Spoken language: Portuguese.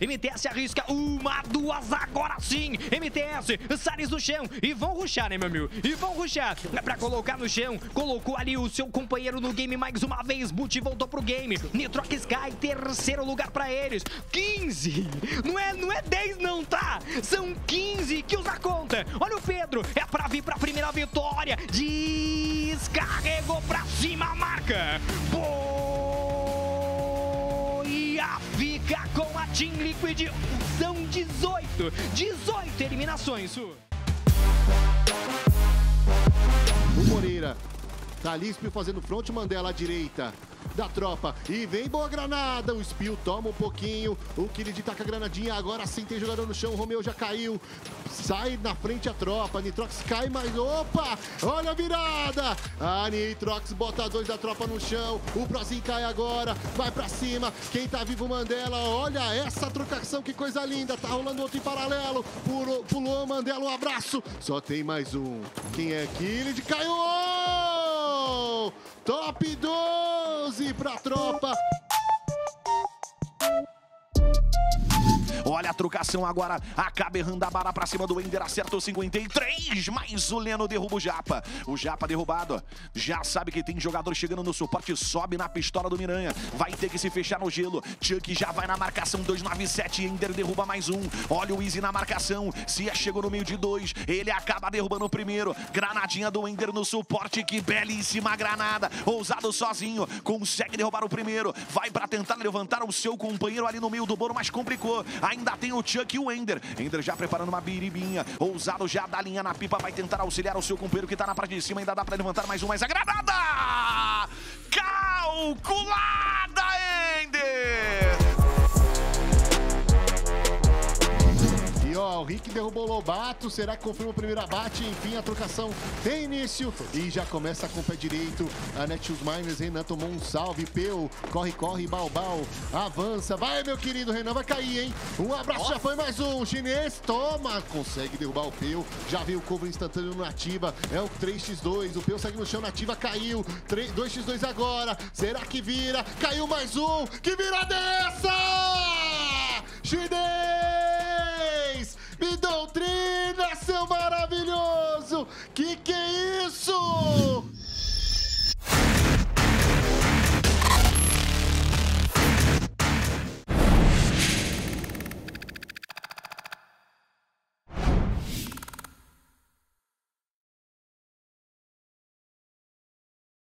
MTS arrisca uma, duas, agora sim. MTS, Salles no chão. E vão ruxar, né, meu amigo? E vão ruxar. É pra colocar no chão. Colocou ali o seu companheiro no game mais uma vez. Boot voltou pro game. Nitrox Sky, terceiro lugar pra eles. 15. Não é, não é 10 não, tá? São 15 que usa conta. Olha o Pedro. É pra vir pra primeira vitória. Descarregou pra cima a marca. Fica com a Team Liquid. São 18. 18 eliminações. O Moreira. Talispe fazendo front, Mandela à direita da tropa. E vem boa granada. O Spill toma um pouquinho. O Killed taca a granadinha. Agora sim tem jogador no chão. O Romeu já caiu. Sai na frente a tropa. Nitrox cai, mas opa! Olha a virada! A Nitrox bota dois da tropa no chão. O Prozinho cai agora. Vai pra cima. Quem tá vivo, Mandela. Olha essa trocação, que coisa linda. Tá rolando outro em paralelo. Pulou, pulou Mandela, um abraço. Só tem mais um. Quem é Killed? Caiu! Top 12 pra tropa. Olha a trocação agora. Acaba errando a bala pra cima do Ender. Acerta o 53. Mas o Leno derruba o Japa. O Japa derrubado. Já sabe que tem jogador chegando no suporte. Sobe na pistola do Miranha. Vai ter que se fechar no gelo. Chuck já vai na marcação. 297. Ender derruba mais um. Olha o Easy na marcação. Cia chegou no meio de dois. Ele acaba derrubando o primeiro. Granadinha do Ender no suporte. Que belíssima granada. Ousado sozinho. Consegue derrubar o primeiro. Vai pra tentar levantar o seu companheiro ali no meio do bolo, mas complicou. Ainda tem o Chuck e o Ender. Ender já preparando uma biribinha. Ousado já dá linha na pipa. Vai tentar auxiliar o seu companheiro que tá na parte de cima. Ainda dá pra levantar mais um, mas a granada! Calculada, Rick derrubou Lobato. Será que confirma o primeiro abate? Enfim, a trocação tem início. E já começa com o pé direito. A Netius Miners, Renan tomou um salve. Peu, corre, corre, Balbal. Avança. Vai, meu querido Renan, vai cair, hein? Um abraço, já foi mais um. Chinês, toma. Consegue derrubar o Peu. Já viu o cover instantâneo no Ativa. É o 3x2. O Peu segue no chão, Nativa caiu. 3, 2x2 agora. Será que vira? Caiu mais um. Que virada é essa? Chinês!